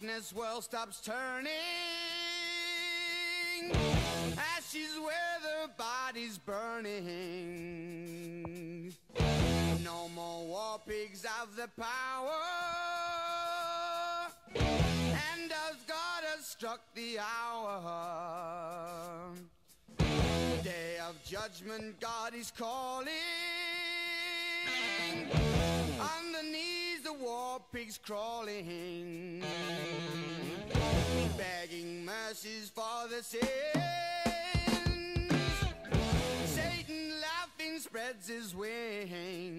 darkness world stops turning. Ashes where the body's burning. No more war pigs have the power. And as God has struck the hour. Day of judgment, God is calling. Pigs crawling. Begging mercies for the sins. Satan laughing spreads his wings.